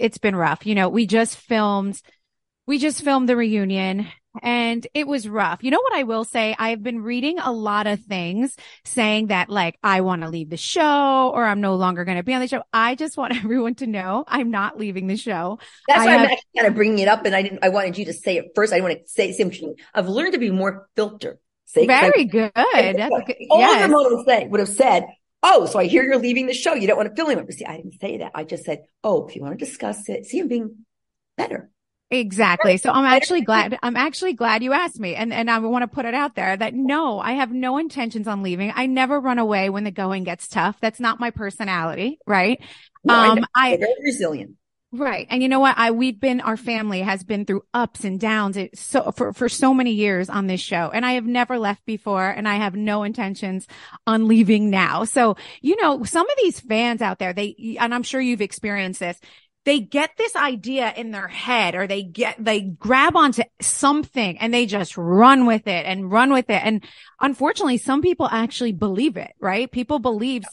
it's been rough. You know, we just filmed, we just filmed the reunion and it was rough. You know what I will say? I've been reading a lot of things saying that like, I want to leave the show or I'm no longer going to be on the show. I just want everyone to know I'm not leaving the show. That's I why have- I'm actually kind of bringing it up, and I didn't. I wanted you to say it first. I want to say something. I've learned to be more filter. Say Very good. That's a good, All yes. Would say would have said, "Oh, so I hear you're leaving the show. You don't want to fill him." But see, I didn't say that. I just said, "Oh, if you want to discuss it, see, I'm being better." Exactly. So I'm actually glad, I'm actually glad you asked me. And, and I want to put it out there that no, I have no intentions on leaving. I never run away when the going gets tough. That's not my personality. Right. No, I Um, know. I- resilient. Right. And you know what? I, we've been, our family has been through ups and downs it, so for, for so many years on this show. And I have never left before and I have no intentions on leaving now. So, you know, some of these fans out there, they, and I'm sure you've experienced this. They get this idea in their head or they get, they grab onto something and they just run with it and run with it. And unfortunately, some people actually believe it, right? People believe